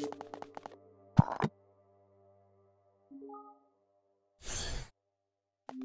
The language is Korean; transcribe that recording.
You